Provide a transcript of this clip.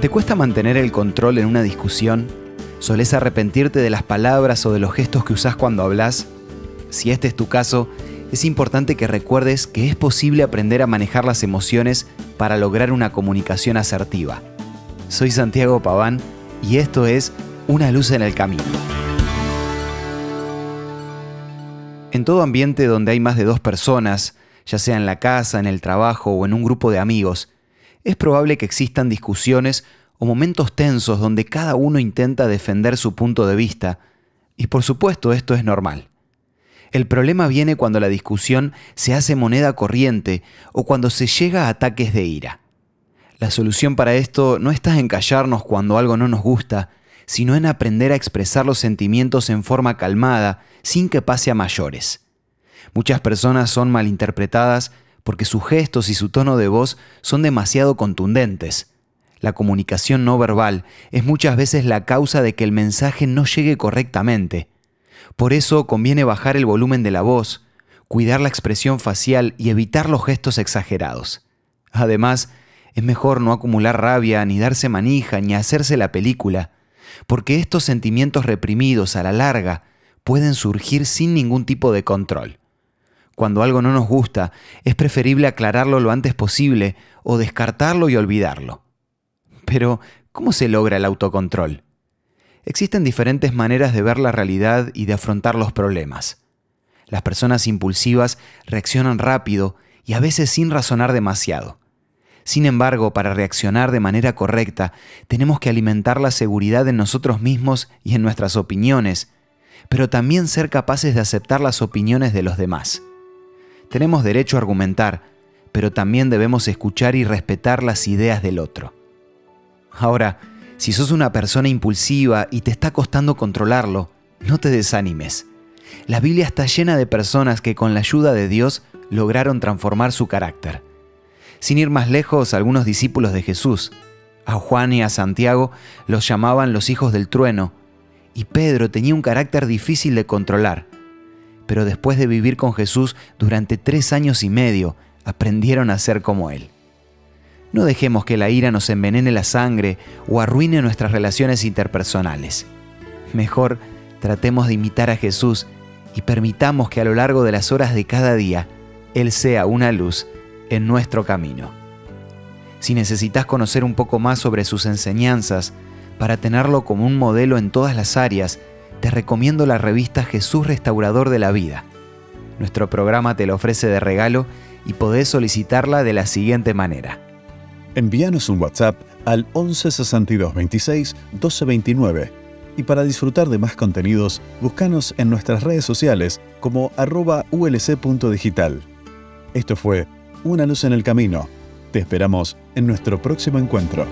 ¿Te cuesta mantener el control en una discusión? ¿Solés arrepentirte de las palabras o de los gestos que usás cuando hablas? Si este es tu caso, es importante que recuerdes que es posible aprender a manejar las emociones para lograr una comunicación asertiva. Soy Santiago Paván y esto es Una luz en el camino. En todo ambiente donde hay más de dos personas, ya sea en la casa, en el trabajo o en un grupo de amigos, es probable que existan discusiones o momentos tensos donde cada uno intenta defender su punto de vista, y por supuesto esto es normal. El problema viene cuando la discusión se hace moneda corriente o cuando se llega a ataques de ira. La solución para esto no está en callarnos cuando algo no nos gusta, sino en aprender a expresar los sentimientos en forma calmada, sin que pase a mayores. Muchas personas son malinterpretadas porque sus gestos y su tono de voz son demasiado contundentes. La comunicación no verbal es muchas veces la causa de que el mensaje no llegue correctamente. Por eso conviene bajar el volumen de la voz, cuidar la expresión facial y evitar los gestos exagerados. Además, es mejor no acumular rabia, ni darse manija, ni hacerse la película, porque estos sentimientos reprimidos a la larga pueden surgir sin ningún tipo de control. Cuando algo no nos gusta, es preferible aclararlo lo antes posible o descartarlo y olvidarlo. Pero, ¿cómo se logra el autocontrol? Existen diferentes maneras de ver la realidad y de afrontar los problemas. Las personas impulsivas reaccionan rápido y a veces sin razonar demasiado. Sin embargo, para reaccionar de manera correcta, tenemos que alimentar la seguridad en nosotros mismos y en nuestras opiniones, pero también ser capaces de aceptar las opiniones de los demás. Tenemos derecho a argumentar, pero también debemos escuchar y respetar las ideas del otro. Ahora, si sos una persona impulsiva y te está costando controlarlo, no te desanimes. La Biblia está llena de personas que con la ayuda de Dios lograron transformar su carácter. Sin ir más lejos, algunos discípulos de Jesús, a Juan y a Santiago, los llamaban los hijos del trueno, y Pedro tenía un carácter difícil de controlar pero después de vivir con Jesús durante tres años y medio, aprendieron a ser como Él. No dejemos que la ira nos envenene la sangre o arruine nuestras relaciones interpersonales. Mejor tratemos de imitar a Jesús y permitamos que a lo largo de las horas de cada día Él sea una luz en nuestro camino. Si necesitas conocer un poco más sobre sus enseñanzas, para tenerlo como un modelo en todas las áreas, te recomiendo la revista Jesús Restaurador de la Vida. Nuestro programa te lo ofrece de regalo y podés solicitarla de la siguiente manera. Envíanos un WhatsApp al 11 62 26 12 29 y para disfrutar de más contenidos, búscanos en nuestras redes sociales como arroba ulc.digital. Esto fue Una luz en el camino. Te esperamos en nuestro próximo encuentro.